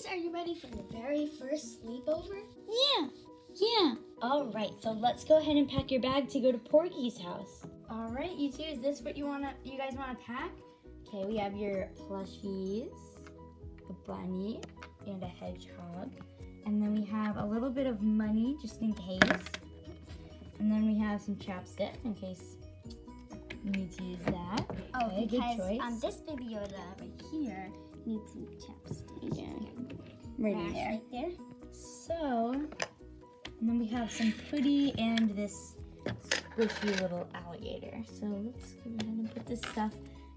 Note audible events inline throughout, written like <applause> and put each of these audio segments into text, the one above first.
Guys, are you ready for the very first sleepover? Yeah, yeah. All right, so let's go ahead and pack your bag to go to Porgy's house. All right, you two, is this what you wanna, you guys wanna pack? Okay, we have your plushies, a bunny, and a hedgehog. And then we have a little bit of money just in case. And then we have some chapstick in case you need to use that. Oh, Okay, good because choice. um, this baby Yoda right here needs some chapstick. Yeah. Right Rash there. right there. So, and then we have some pudding and this squishy little alligator. So let's go ahead and put this stuff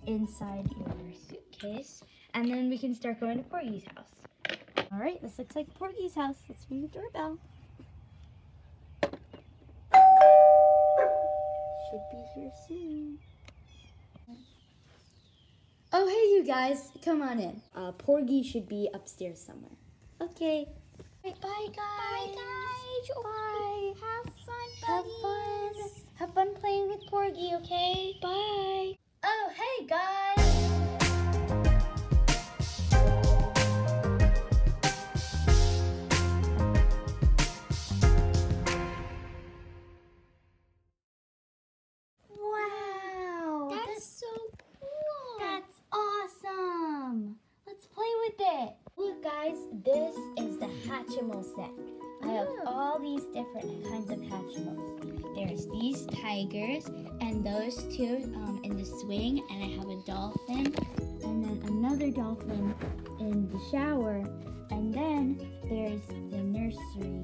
inside your suitcase. And then we can start going to Porgy's house. All right, this looks like Porgy's house. Let's ring the doorbell. Should be here soon. Oh, hey, you guys. Come on in. Uh, Porgy should be upstairs somewhere. Okay. Bye, guys. Bye, guys. Bye. Have fun, Have fun. Have fun playing with Porgy, okay? Bye. Hatchimal set. I have all these different kinds of Hatchimals. There's these tigers and those two um, in the swing, and I have a dolphin, and then another dolphin in the shower, and then there's the nursery.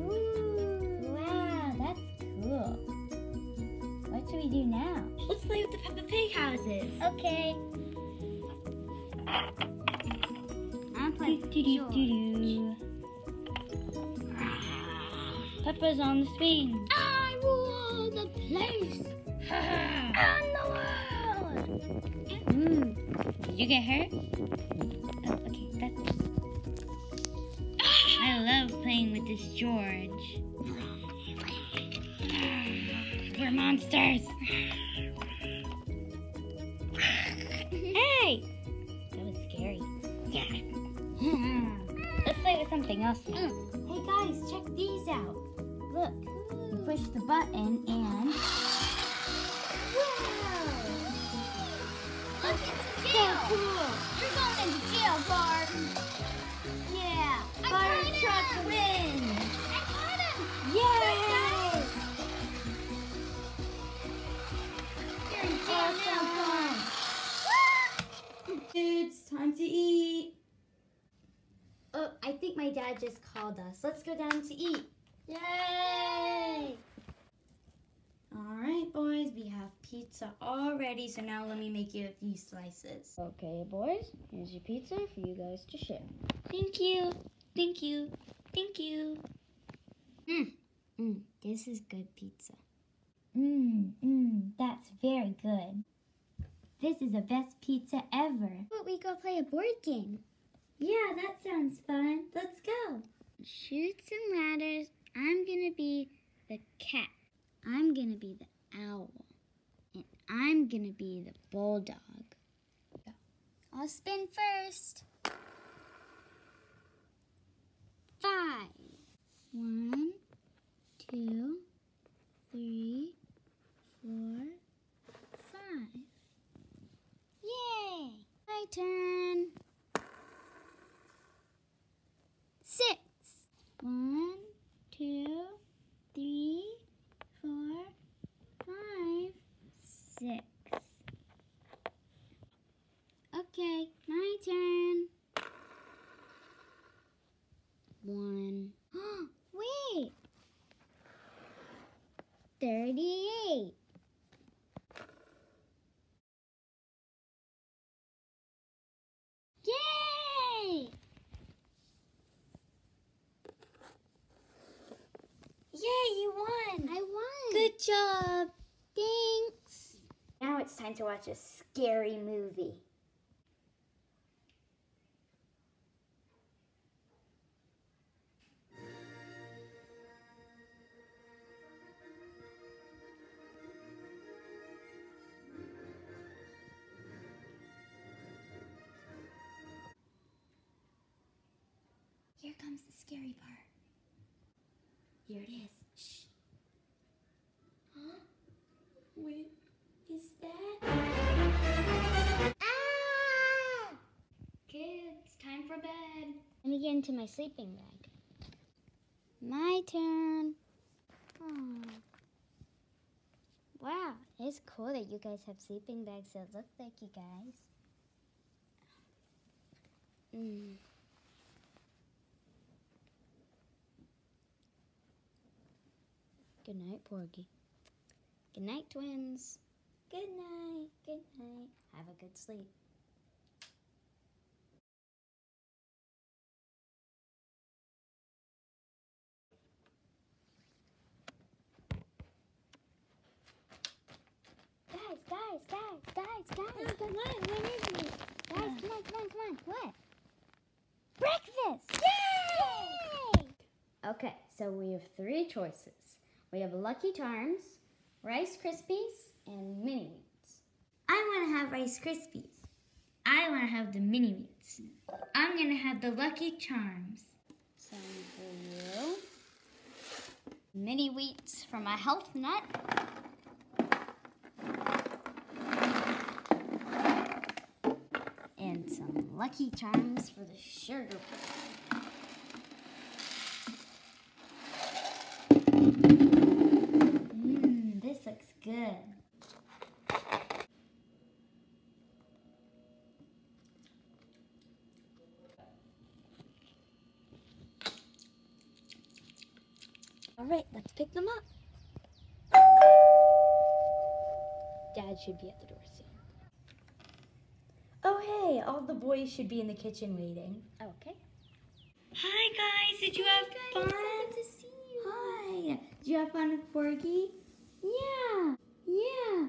Ooh. Wow, that's cool. What should we do now? Let's play with the Peppa Pig houses. Okay. Peppa's on the swing. I rule the place <laughs> and the world. Mm. Did you get hurt? Oh, okay, that's. I love playing with this George. We're monsters. Something else now. Mm. Hey guys, check these out. Look, you push the button and. Look, it's jail. cool! You're going into jail. Yeah! Fire truck wins! I got him. Yay! You're in jail now, Bart. It's time to eat. Oh, I think my dad just called us. Let's go down to eat. Yay! All right, boys, we have pizza all ready, so now let me make you a few slices. Okay, boys, here's your pizza for you guys to share. Thank you, thank you, thank you. Mm. Mm. This is good pizza. Mmm, mmm, that's very good. This is the best pizza ever. But we go play a board game. Yeah, that sounds fun. Let's go. Chutes and ladders. I'm gonna be the cat. I'm gonna be the owl. And I'm gonna be the bulldog. I'll spin first. Five. One, two, three, four, Good job. Thanks. Now it's time to watch a scary movie. Here comes the scary part. Here it is. Into my sleeping bag. My turn. Wow, it's cool that you guys have sleeping bags that look like you guys. Mm. Good night, Porgy. Good night, twins. Good night. Good night. Have a good sleep. Guys, guys, guys, guys. What? What is it? Guys, come on, come on, come on. What? Breakfast! Yay! Okay, so we have three choices. We have Lucky Charms, Rice Krispies, and Mini Wheats. I want to have Rice Krispies. I want to have the mini wheats. I'm going to have the Lucky Charms. Some for you. Mini Wheats for my health nut. And some Lucky Charms for the sugar bowl. Mmm, this looks good. All right, let's pick them up. Dad should be at the door soon. All the boys should be in the kitchen waiting. Okay. Hi, guys. Did you have fun? Good to see you. Hi. Did you have fun with Porgy? Yeah. Yeah.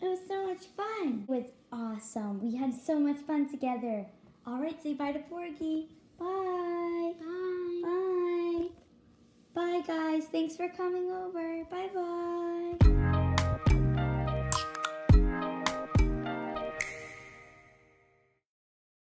It was so much fun. It was awesome. We had so much fun together. All right, say bye to Porgy. Bye. Bye. Bye. Bye, guys. Thanks for coming over. Bye bye.